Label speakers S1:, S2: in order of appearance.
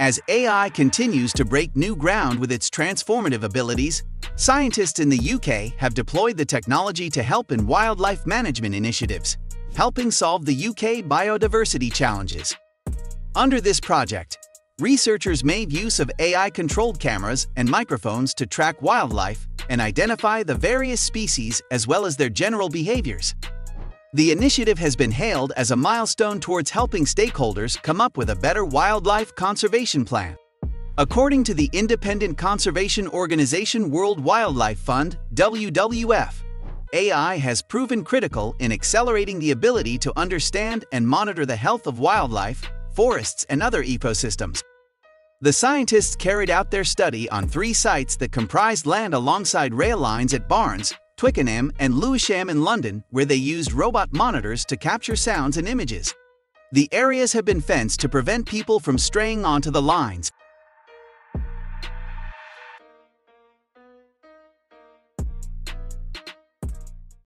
S1: As AI continues to break new ground with its transformative abilities, scientists in the UK have deployed the technology to help in wildlife management initiatives, helping solve the UK biodiversity challenges. Under this project, researchers made use of AI-controlled cameras and microphones to track wildlife and identify the various species as well as their general behaviors. The initiative has been hailed as a milestone towards helping stakeholders come up with a better wildlife conservation plan. According to the independent conservation organization World Wildlife Fund, WWF, AI has proven critical in accelerating the ability to understand and monitor the health of wildlife, forests, and other ecosystems. The scientists carried out their study on three sites that comprised land alongside rail lines at Barnes, Twickenham, and Lewisham in London, where they used robot monitors to capture sounds and images. The areas have been fenced to prevent people from straying onto the lines,